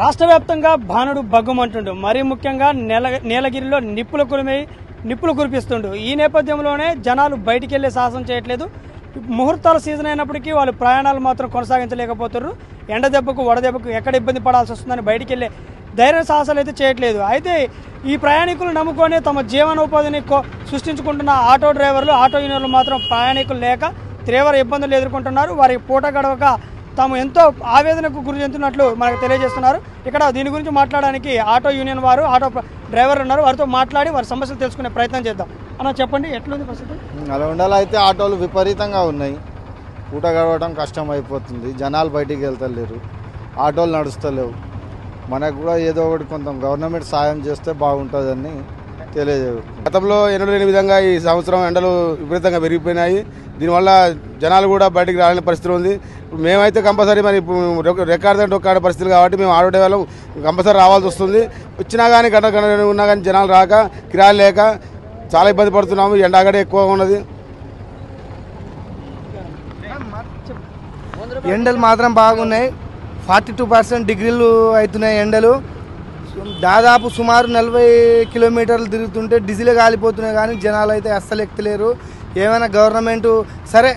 రాష్ట్ర వ్యాప్తంగా భానుడు బగ్గుమంటుండు మరీ ముఖ్యంగా నెల నీలగిరిలో నిప్పుల కురిమి నిప్పులు కురిపిస్తుండు. ఈ నేపథ్యంలోనే జనాలు బయటికి వెళ్ళే సాహసం చేయట్లేదు. ముహూర్తాల సీజన్ అయినప్పటికీ వాళ్ళు ప్రయాణాలు మాత్రం కొనసాగించలేకపోతున్నారు ఎండ దెబ్బకు వడదెబ్బకు ఎక్కడ ఇబ్బంది పడాల్సి వస్తుందని బయటికి వెళ్ళే ధైర్య సాహసాలు అయితే చేయట్లేదు. అయితే ఈ ప్రయాణికులు నమ్ముకొని తమ జీవనోపాధిని సృష్టించుకుంటున్న ఆటో డ్రైవర్లు ఆటో యూనియన్లు మాత్రం ప్రయాణికులు లేక తీవ్ర ఇబ్బందులు ఎదుర్కొంటున్నారు. వారికి పూట గడవక తాము ఎంతో ఆవేదనకు గురి చెందుతున్నట్లు మనకు తెలియజేస్తున్నారు. ఇక్కడ దీని గురించి మాట్లాడడానికి ఆటో యూనియన్ వారు ఆటో డ్రైవర్ డ్రైవర్లు ఉన్నారు. వారితో మాట్లాడి వారి సమస్యలు తెలుసుకునే ప్రయత్నం చేద్దాం. అన్న చెప్పండి ఎట్లుంది పరిస్థితి? అలా ఉండాలి. అయితే ఆటోలు విపరీతంగా ఉన్నాయి. పూట గడవడం కష్టం అయిపోతుంది జనాలు బయటికి వెళ్తలేరు. ఆటోలు నడుస్తలేవు. మనకు కూడా ఏదో ఒకటి కొంత గవర్నమెంట్ సాయం చేస్తే బాగుంటుందని తెలియజేయు గతంలో ఎన్నడూ లేని విధంగా ఈ సంవత్సరం ఎండలు విపరీతంగా పెరిగిపోయినాయి. దీనివల్ల జనాలు కూడా బయటికి రాలేని పరిస్థితి ఉంది. ఇప్పుడు మేమైతే కంపల్సరీ మరి రికార్డ్ అంటే డొక్కాడే పరిస్థితులు కాబట్టి మేము ఆడోటే వాళ్ళం కంపల్సరీ రావాల్సి వస్తుంది. వచ్చినా కానీ గంట గంట ఉన్నా కానీ జనాలు రాక కిరాయి లేక చాలా ఇబ్బంది పడుతున్నాము. ఎండాగడ ఎక్కువగా ఉన్నది. ఎండలు మాత్రం బాగున్నాయి. ఫార్టీ టూ పర్సెంట్ డిగ్రీలు అవుతున్నాయి ఎండలు. దాదాపు సుమారు నలభై కిలోమీటర్లు తిరుగుతుంటే డీజిల్ కాలిపోతున్నాయి కానీ జనాలు అయితే అస్సలు ఎక్కలేరు. ఏమైనా గవర్నమెంటు సరే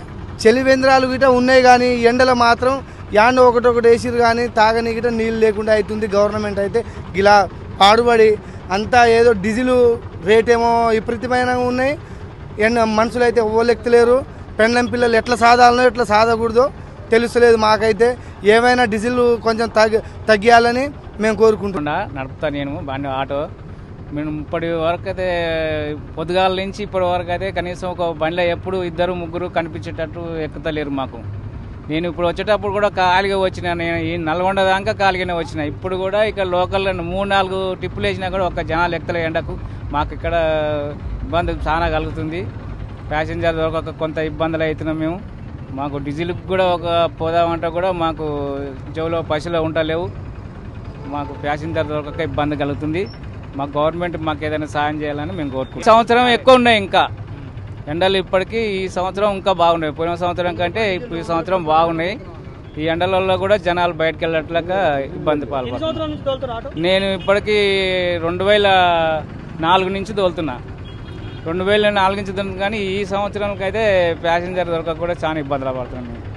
చలివేంద్రాలు గిట ఉన్నాయి కానీ ఎండలు మాత్రం యాండ ఒకటొకటి వేసిరు కానీ తాగని గిట నీళ్ళు లేకుండా అవుతుంది గవర్నమెంట్ అయితే. ఇలా పాడుబడి అంతా ఏదో డీజిల్ రేట్ ఏమో విపరీతమైన ఉన్నాయి. ఎండ మనుషులు అయితే ఓలెక్కలేరు పెండ్లం పిల్లలు ఎట్లా సాధాలనో ఎట్లా సాధకూడదో తెలుస్తలేదు మాకైతే. ఏమైనా డీజిల్ కొంచెం తగ్గి తగ్గియాలని మేము కోరుకుంటున్నా. నడుపుతా నేను బాగా ఆటో. మేము ఇప్పటి వరకు అయితే పొద్దుగాల నుంచి ఇప్పటి వరకు అయితే కనీసం ఒక బండిలో ఎప్పుడు ఇద్దరు ముగ్గురు కనిపించేటట్టు ఎక్కుతలేరు మాకు. నేను ఇప్పుడు వచ్చేటప్పుడు కూడా ఖాళీగా వచ్చిన నేను ఈ నల్గొండ దాకా ఖాళీగానే వచ్చిన. ఇప్పుడు కూడా ఇక్కడ లోకల్లో మూడు నాలుగు టిప్పులు వేసినా కూడా ఒక జనాలు ఎక్కలే ఎండకు. మాకు ఇక్కడ ఇబ్బంది చాలా కలుగుతుంది. ప్యాసింజర్ దొరకక కొంత ఇబ్బందులు అవుతున్నాం మేము. మాకు డీజిల్కి కూడా ఒక పోదామంటే కూడా మాకు చెవులో పైసలు ఉండలేవు. మాకు ప్యాసింజర్ దొరకక ఇబ్బంది కలుగుతుంది. మా గవర్నమెంట్ మాకు ఏదైనా సాయం చేయాలని మేము కోరుకుంటాం సంవత్సరం ఎక్కువ ఉన్నాయి ఇంకా. ఎండలు ఇప్పటికీ ఈ సంవత్సరం ఇంకా బాగున్నాయి. పోయిన సంవత్సరం కంటే ఇప్పుడు ఈ సంవత్సరం బాగున్నాయి. ఈ ఎండలలో కూడా జనాలు బయటకు వెళ్ళట్లేక ఇబ్బంది పాల్పడుతున్నారు. నేను ఇప్పటికీ రెండు వేల నాలుగు నుంచి తోలుతున్నా. రెండు వేల నాలుగు నుంచి కానీ ఈ సంవత్సరానికి అయితే ప్యాసింజర్ దొరకక కూడా చాలా ఇబ్బందులు పడుతున్నాను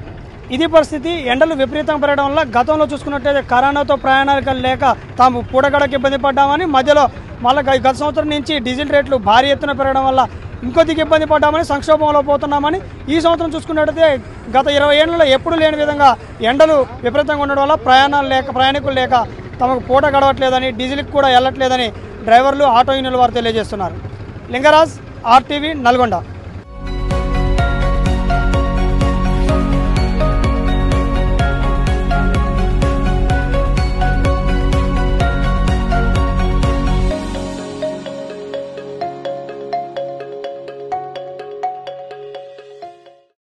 ఇది పరిస్థితి ఎండలు విపరీతంగా పెరగడం వల్ల గతంలో చూసుకున్నట్టయితే కరోనాతో ప్రయాణాలు లేక తాము పూడగడకు ఇబ్బంది పడ్డామని మధ్యలో మళ్ళీ గత సంవత్సరం నుంచి డీజిల్ రేట్లు భారీ ఎత్తున పెరగడం వల్ల ఇంకొద్దిగా ఇబ్బంది పడ్డామని సంక్షోభంలో పోతున్నామని ఈ సంవత్సరం చూసుకున్నట్టయితే గత ఇరవై ఏళ్ళలో ఎప్పుడు లేని విధంగా ఎండలు విపరీతంగా ఉండడం వల్ల ప్రయాణాలు లేక ప్రయాణికులు లేక తమకు పూట గడవట్లేదని డీజిల్కి కూడా వెళ్ళట్లేదని డ్రైవర్లు ఆటో యూనియన్ల వారు తెలియజేస్తున్నారు. లింగరాజ్ ఆర్టీవీ నల్గొండ.